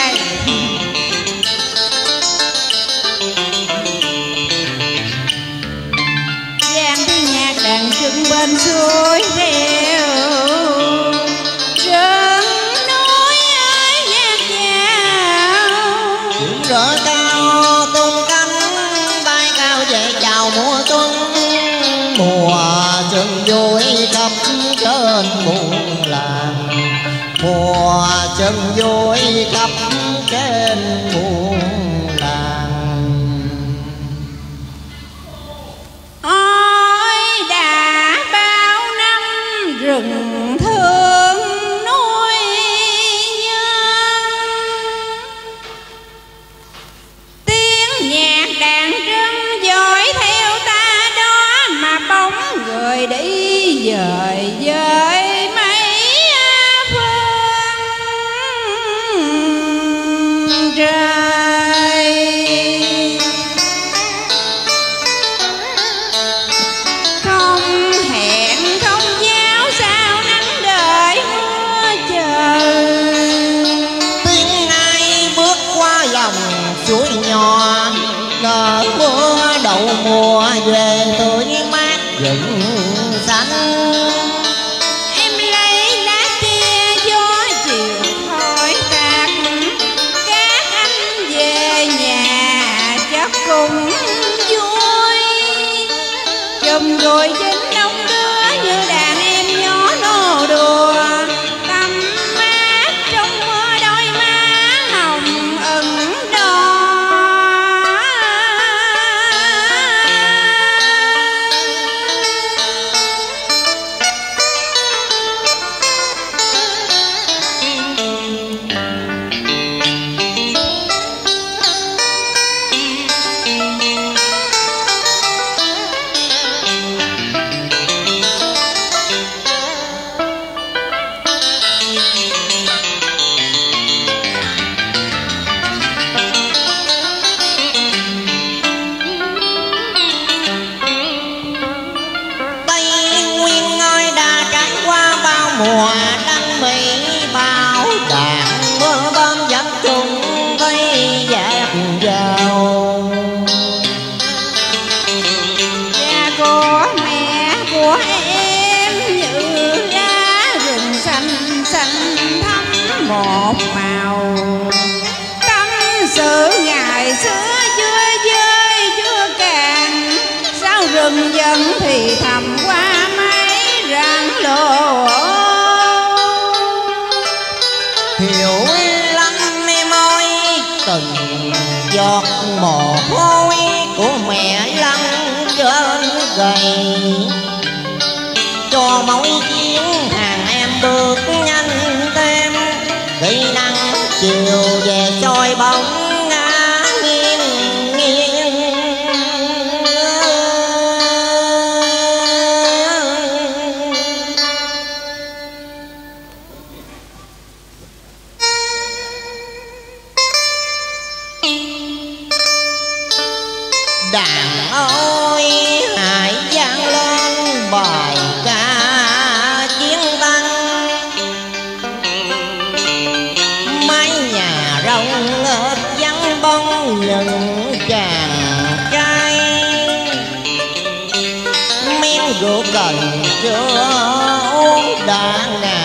like you. mùa về tôi mát vẫn xanh. Em lấy lá kia gió chiều thổi tạt. Các anh về nhà chắc cùng vui. Chùm rồi chứ lương dân thì thầm qua mấy rạng lộ hiểu lắm em môi, từng giọt mồ hôi của mẹ lăn trên gầy. ruột đành chưa uống đàn nè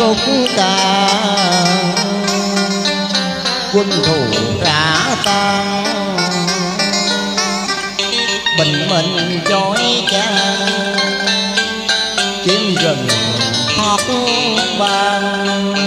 cục cả quân thù trả ta. Bình minh chói chang chim rừng hót vang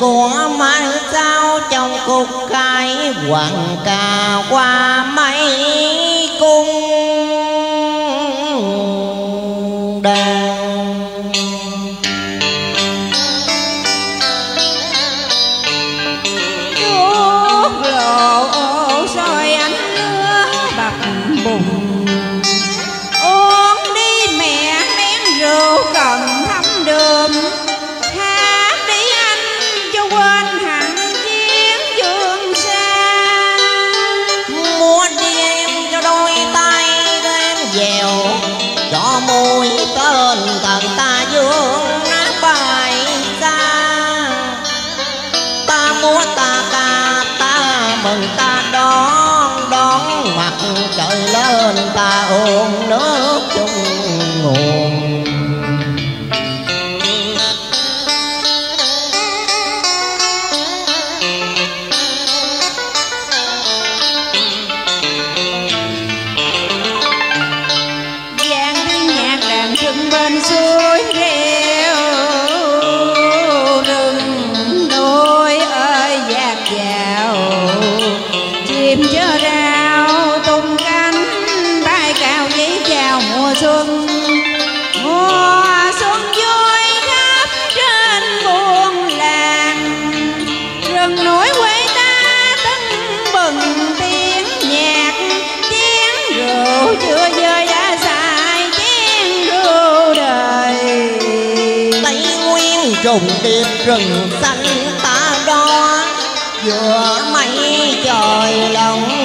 của mai sao trong cục cái quặng cà qua mây mình ta uống nước trùng điệp rừng xanh ta đó giữa mây trời lòng